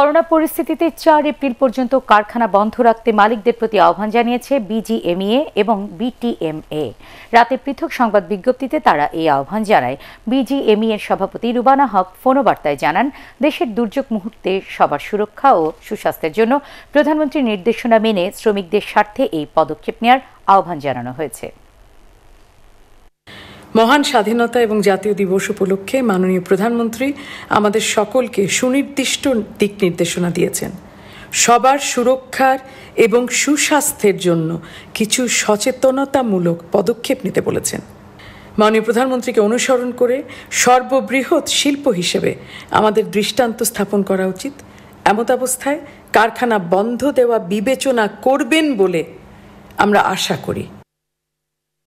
Corona পরিস্থিতিতে চার April পর্যন্ত কারখানা বন্ধ রাখতে মালিকদের প্রতি আহ্বান জানিয়েছে বিজিএমইএ এবং বিটিএমএ। রাতে পৃথক সংবাদ বিজ্ঞপ্তিতে তারা এই আহ্বান জানায়। বিজিএমই এর সভাপতি রুবানা হক ফোনবার্তায় জানান, দেশের দুর্যোগ মুহূর্তে সবার সুরক্ষা ও সুস্বাস্থ্যের জন্য প্রধানমন্ত্রীর নির্দেশনা মেনে শ্রমিকদের স্বার্থে এই পদক্ষেপ নেওয়ার আহ্বান জানানো হয়েছে। মহান স্বাধীনতা এবং জাতীয় দিবস উপলক্ষে মাননীয় প্রধানমন্ত্রী আমাদের সকলকে সুনির্দিষ্ট দিক নির্দেশনা দিয়েছেন। সবার সুরক্ষার এবং সুস্বাস্থ্যের জন্য কিছু সচেতনতামূলক পদক্ষেপ নিতে বলেছেন। মাননীয় প্রধানমন্ত্রীকে অনুসরণ করে সর্ববৃহৎ শিল্প হিসেবে আমাদের দৃষ্টান্ত স্থাপন করা উচিত। এমত অবস্থায় কারখানা বন্ধ দেওয়া বিবেচনা করবেন বলে আমরা আশা করি।